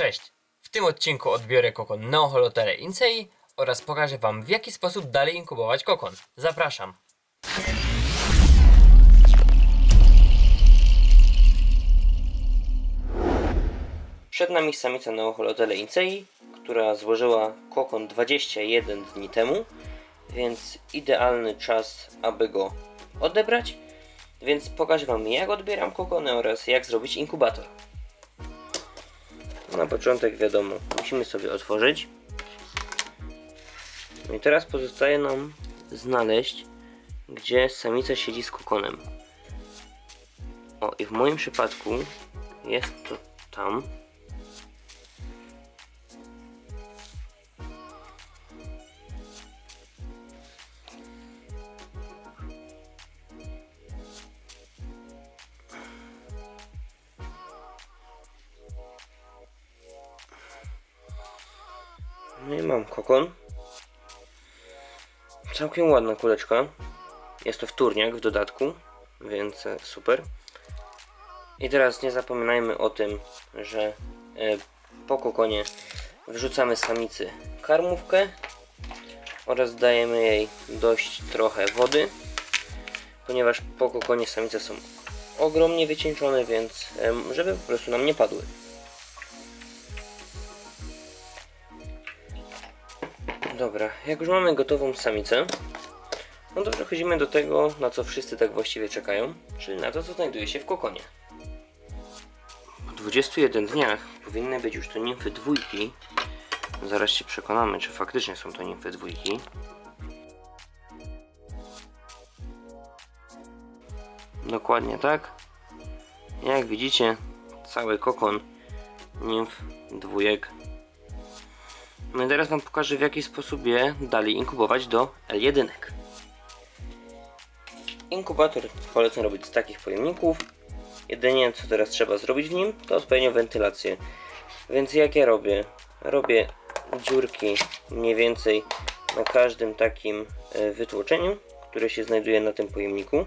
Cześć! W tym odcinku odbiorę kokon Neoholotele Incei oraz pokażę Wam w jaki sposób dalej inkubować kokon. Zapraszam! Przed nami samica Neoholotele Incei, która złożyła kokon 21 dni temu, więc idealny czas, aby go odebrać. Więc pokażę Wam jak odbieram kokony oraz jak zrobić inkubator. Na początek wiadomo, musimy sobie otworzyć. No i teraz pozostaje nam znaleźć, gdzie samica siedzi z kokonem. O, i w moim przypadku jest to tam. No i mam kokon. Całkiem ładna kuleczka. Jest to wtórniak w dodatku, więc e, super. I teraz nie zapominajmy o tym, że e, po kokonie wrzucamy samicy karmówkę oraz dajemy jej dość trochę wody, ponieważ po kokonie samice są ogromnie wycieńczone, więc żeby po prostu nam nie padły. Dobra, jak już mamy gotową samicę, no to przechodzimy do tego, na co wszyscy tak właściwie czekają, czyli na to, co znajduje się w kokonie. Po 21 dniach powinny być już to nimfy dwójki. Zaraz się przekonamy, czy faktycznie są to nimfy dwójki. Dokładnie tak. Jak widzicie, cały kokon nimf dwójek no i teraz Wam pokażę w jaki sposób je dalej inkubować do L1. Inkubator polecam robić z takich pojemników. Jedynie co teraz trzeba zrobić w nim to odpowiednią wentylację. Więc jak ja robię? Robię dziurki mniej więcej na każdym takim e, wytłoczeniu, które się znajduje na tym pojemniku.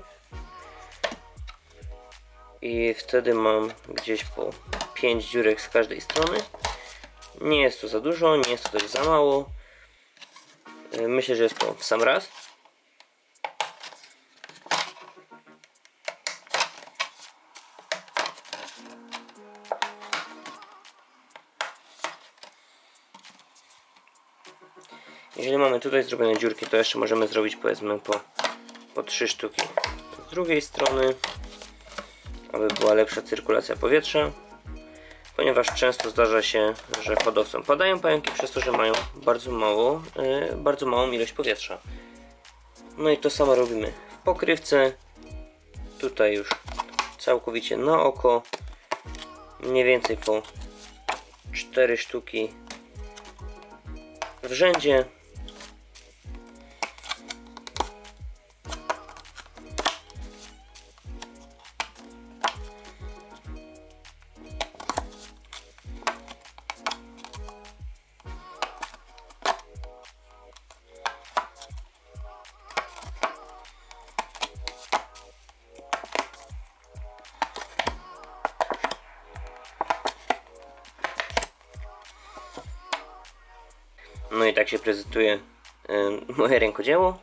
I wtedy mam gdzieś po 5 dziurek z każdej strony. Nie jest to za dużo, nie jest to też za mało. Yy, Myślę, że jest to w sam raz. Jeżeli mamy tutaj zrobione dziurki, to jeszcze możemy zrobić powiedzmy po, po 3 sztuki z drugiej strony, aby była lepsza cyrkulacja powietrza ponieważ często zdarza się, że hodowcom padają pająki przez to, że mają bardzo mało, yy, bardzo małą ilość powietrza. No i to samo robimy w pokrywce. Tutaj już całkowicie na oko. Mniej więcej po 4 sztuki w rzędzie. No i tak się prezentuje moje rękodzieło.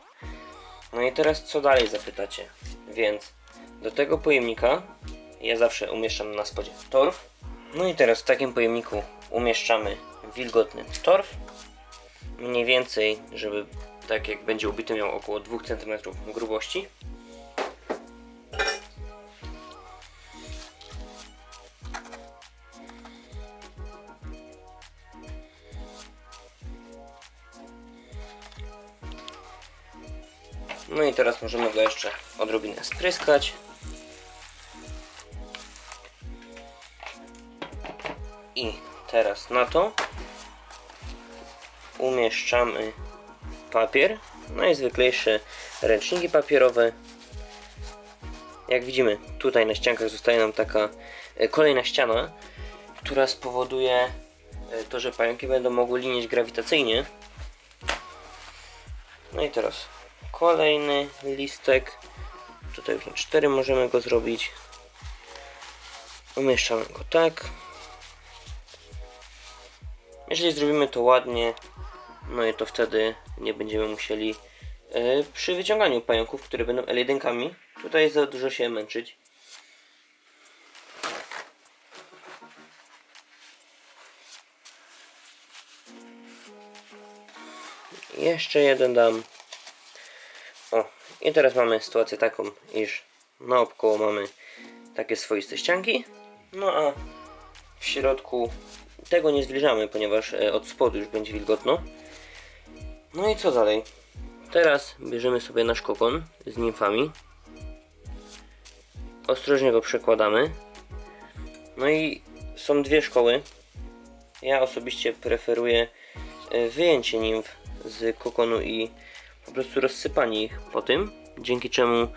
No i teraz co dalej zapytacie? Więc do tego pojemnika ja zawsze umieszczam na spodzie torf. No i teraz w takim pojemniku umieszczamy wilgotny torf. Mniej więcej, żeby tak jak będzie ubity miał około 2 cm grubości. No i teraz możemy go jeszcze odrobinę spryskać. I teraz na to umieszczamy papier, najzwyklejsze ręczniki papierowe. Jak widzimy, tutaj na ściankach zostaje nam taka e, kolejna ściana, która spowoduje e, to, że pająki będą mogły linieć grawitacyjnie. No i teraz kolejny listek. Tutaj już na 4 możemy go zrobić. Umieszczamy go tak. Jeżeli zrobimy to ładnie, no i to wtedy nie będziemy musieli e, przy wyciąganiu pająków, które będą L1, tutaj za dużo się męczyć. Jeszcze jeden dam. I teraz mamy sytuację taką, iż naokoło mamy takie swoiste ścianki, no a w środku tego nie zbliżamy, ponieważ e, od spodu już będzie wilgotno. No i co dalej? Teraz bierzemy sobie nasz kokon z nimfami. Ostrożnie go przekładamy. No i są dwie szkoły. Ja osobiście preferuję e, wyjęcie nimf z kokonu i po prostu rozsypanie ich po tym, dzięki czemu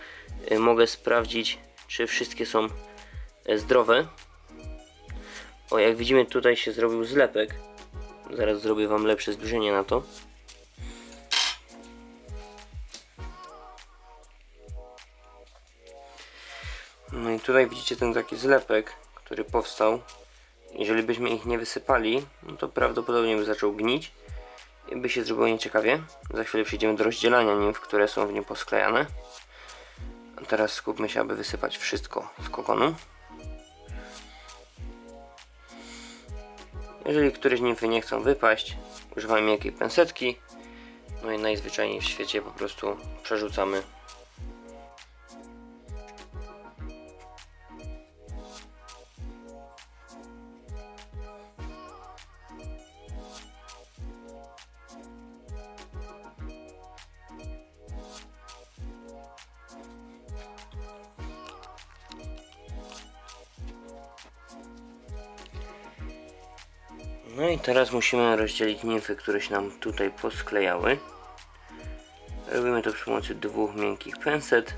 e, mogę sprawdzić, czy wszystkie są e, zdrowe. O, jak widzimy tutaj się zrobił zlepek. Zaraz zrobię Wam lepsze zbliżenie na to. No i tutaj widzicie ten taki zlepek, który powstał. Jeżeli byśmy ich nie wysypali, no to prawdopodobnie by zaczął gnić by się zrobiło nieciekawie. Za chwilę przejdziemy do rozdzielania nimf, które są w nie posklejane. A teraz skupmy się, aby wysypać wszystko z kokonu. Jeżeli któreś nimfy nie chcą wypaść, używamy miękkiej pensetki. No i najzwyczajniej w świecie po prostu przerzucamy No i teraz musimy rozdzielić nimfy, które się nam tutaj posklejały. Robimy to przy pomocy dwóch miękkich penset.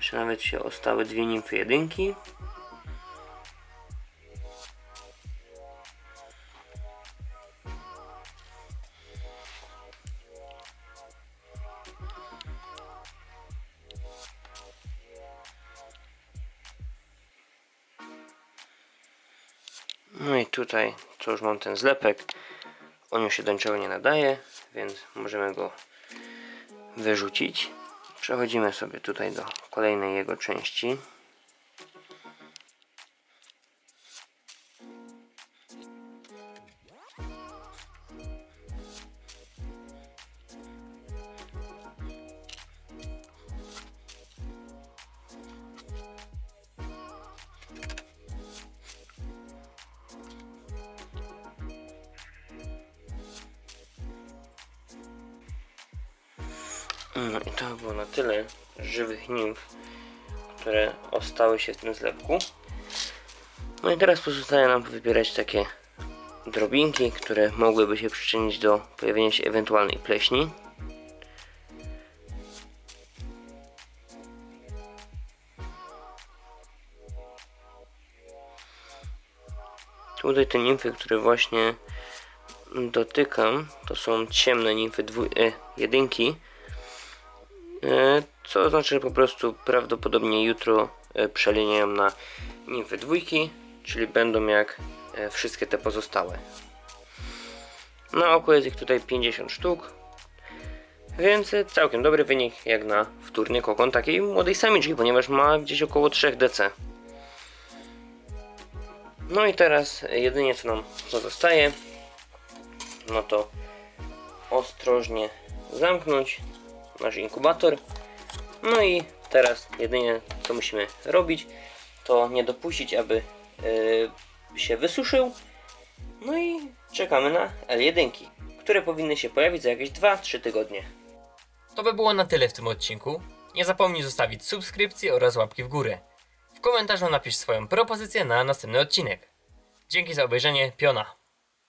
Jeszcze nawet się ostały dwie nimfy jedynki. No i tutaj to już mam ten zlepek. On już się do niczego nie nadaje, więc możemy go wyrzucić. Przechodzimy sobie tutaj do kolejnej jego części. No i to było na tyle żywych nimf, które ostały się w tym zlepku. No i teraz pozostaje nam wybierać takie drobinki, które mogłyby się przyczynić do pojawienia się ewentualnej pleśni. Tutaj te nimfy, które właśnie dotykam, to są ciemne nimfy dwój, e, jedynki, E, co oznacza, że po prostu prawdopodobnie jutro e, przeliniają na nimfy dwójki, czyli będą jak e, wszystkie te pozostałe. Na oko jest ich tutaj 50 sztuk, więc całkiem dobry wynik jak na wtórny kokon takiej młodej samiczki, ponieważ ma gdzieś około 3 dc. No i teraz jedynie co nam pozostaje, no to ostrożnie zamknąć nasz inkubator. No i teraz jedynie co musimy robić, to nie dopuścić, aby yy, się wysuszył. No i czekamy na L1, które powinny się pojawić za jakieś 2-3 tygodnie. To by było na tyle w tym odcinku. Nie zapomnij zostawić subskrypcji oraz łapki w górę. W komentarzu napisz swoją propozycję na następny odcinek. Dzięki za obejrzenie, Piona.